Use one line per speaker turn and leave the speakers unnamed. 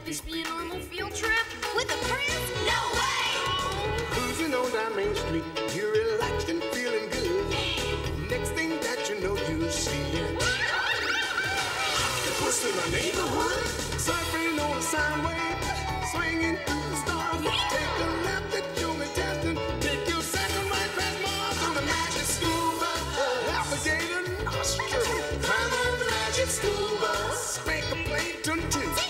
Could this be a normal field trip? With a friend? No way!
Cruising on down Main Street, you're relaxed and feeling good. Next thing that you know, you see it. Octopus in the neighborhood, surfing on a sine wave, swinging through the stars. Take a left at Jimmy Teston, take your second right past Mars on the magic school bus. Alligator nostril, climb on the magic school bus, spank a plane to two.